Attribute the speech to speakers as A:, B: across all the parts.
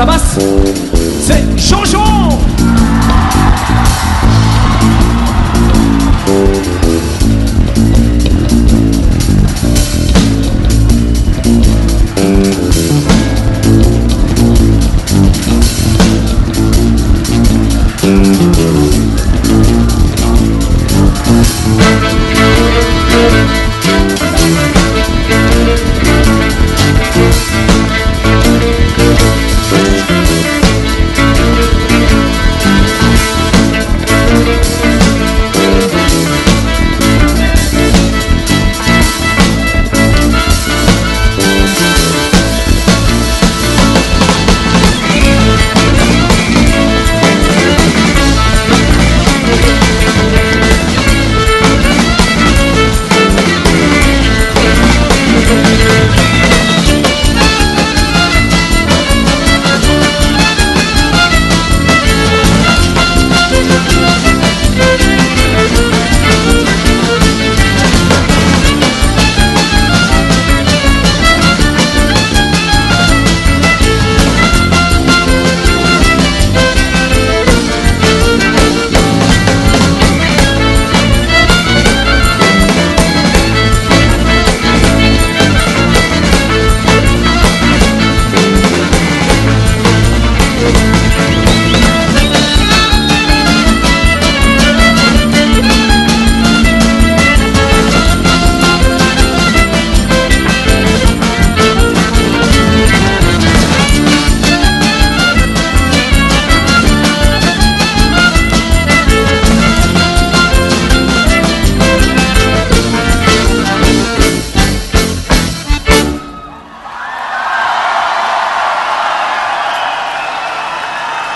A: la basse, c'est Jean-Jean.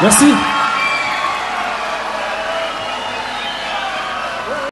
A: Merci.